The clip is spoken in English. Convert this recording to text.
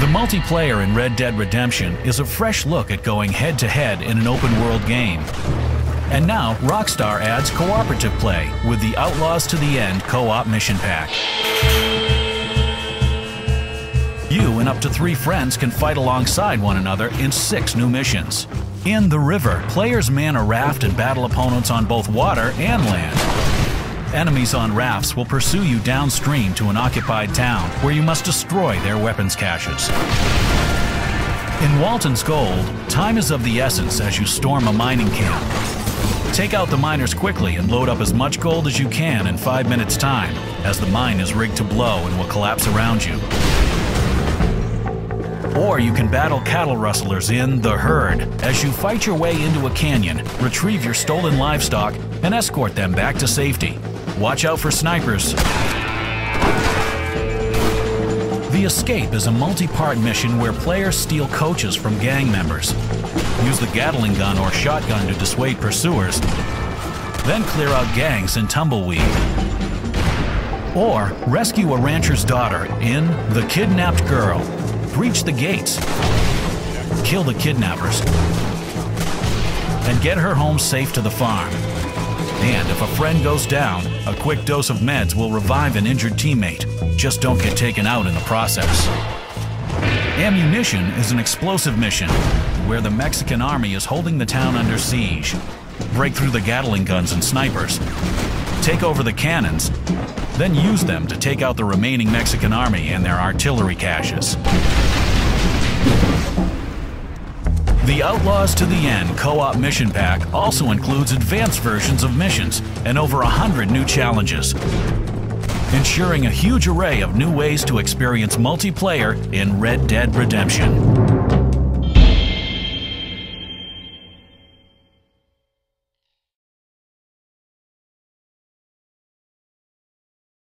The multiplayer in Red Dead Redemption is a fresh look at going head to head in an open world game. And now, Rockstar adds cooperative play with the Outlaws to the End co op mission pack. You and up to three friends can fight alongside one another in six new missions. In the river, players man a raft and battle opponents on both water and land. Enemies on rafts will pursue you downstream to an occupied town where you must destroy their weapons caches. In Walton's Gold, time is of the essence as you storm a mining camp. Take out the miners quickly and load up as much gold as you can in five minutes' time, as the mine is rigged to blow and will collapse around you. Or you can battle cattle rustlers in The Herd as you fight your way into a canyon, retrieve your stolen livestock, and escort them back to safety. Watch out for snipers. The Escape is a multi-part mission where players steal coaches from gang members. Use the Gatling gun or shotgun to dissuade pursuers, then clear out gangs in Tumbleweed. Or rescue a rancher's daughter in The Kidnapped Girl. Breach the gates, kill the kidnappers, and get her home safe to the farm. And if a friend goes down, a quick dose of meds will revive an injured teammate. Just don't get taken out in the process. Ammunition is an explosive mission where the Mexican army is holding the town under siege. Break through the Gatling guns and snipers, take over the cannons, then use them to take out the remaining Mexican army and their artillery caches. The Outlaws to the End co-op mission pack also includes advanced versions of missions and over a hundred new challenges, ensuring a huge array of new ways to experience multiplayer in Red Dead Redemption.